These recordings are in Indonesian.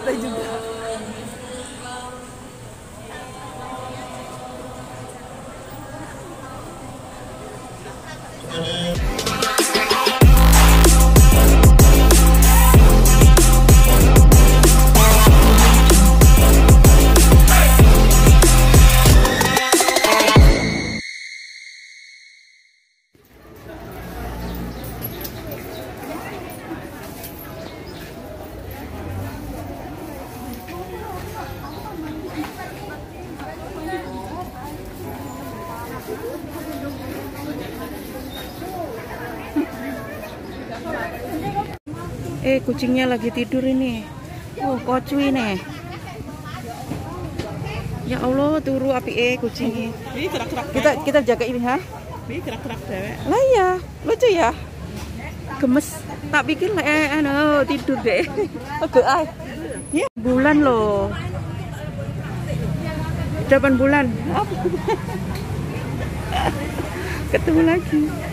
kita juga. Eh, kucingnya lagi tidur ini. Oh, kocu ini. Ya Allah, turu api eh kucingnya. Ini gerak-gerak. Kita kita jaga ini ha. Ini gerak-gerak dewek. Lah ya, lucu ya. Gemes. Tak pikir lah eh anu tidur deh. Oke, ay. Ya, bulan loh. 8 bulan. Ketemu lagi.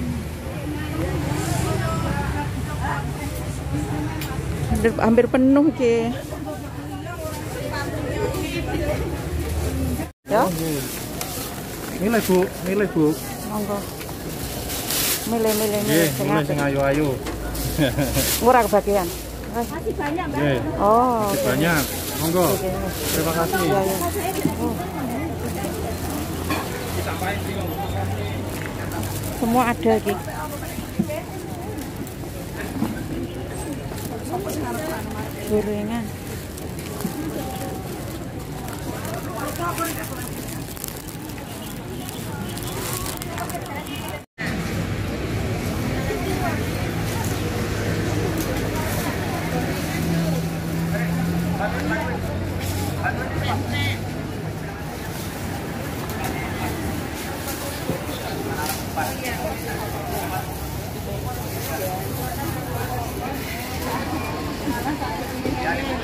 Hampir, hampir penuh ke. Ya, Milih Bu, milih Bu. monggo. Milih milih milih sing milih sing ayu-ayu. Murah kebagian. Nggih, Oh, masih oke. banyak. Monggo. Oke. Terima kasih. Ya, ya. Oh. Semua ada Ki. Gorengan.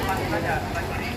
Sama-sama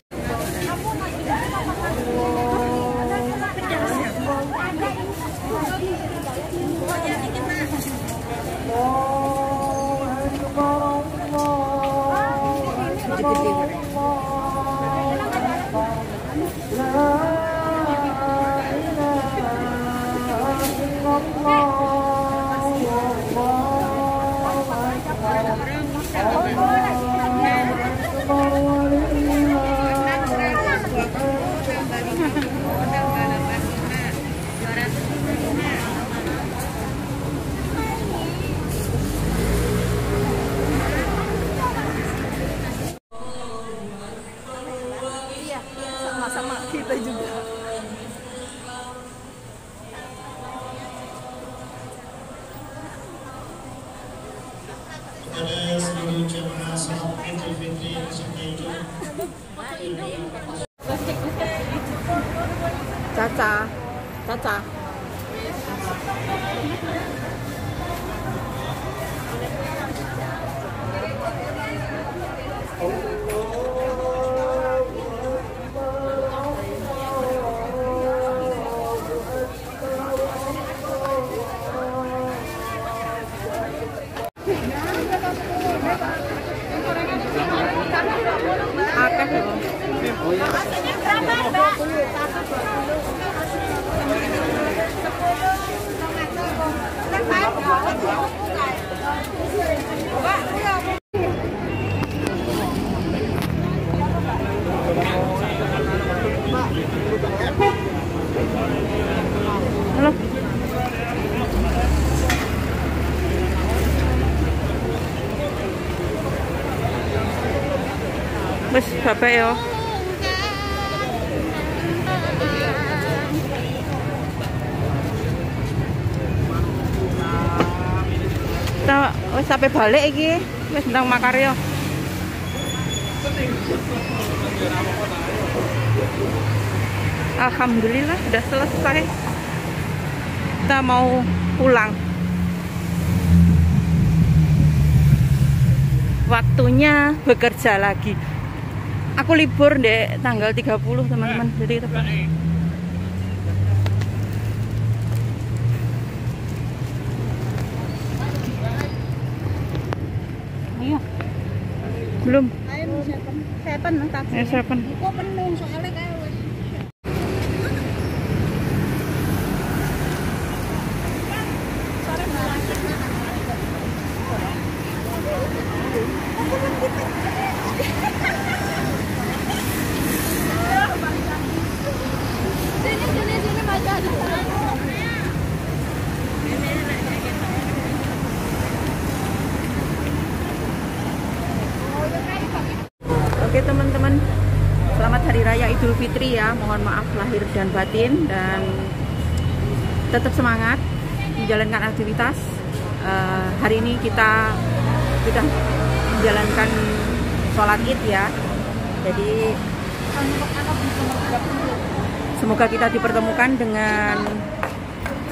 tá tá tá Thank bapak ya. Kita sampai balik iki. Wes ndang makarya. Alhamdulillah udah selesai. Kita mau pulang. Waktunya bekerja lagi. Aku libur deh tanggal 30 teman-teman. Jadi kita. Ayo. Belum. Ayo seven. Seven. Eh, seven. Kok penuh soalnya Fitri ya. Mohon maaf lahir dan batin dan tetap semangat menjalankan aktivitas. Eh, hari ini kita sudah menjalankan sholat id ya. Jadi semoga kita dipertemukan dengan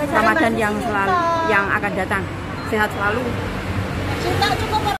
Ramadan yang selalu yang akan datang. Sehat selalu.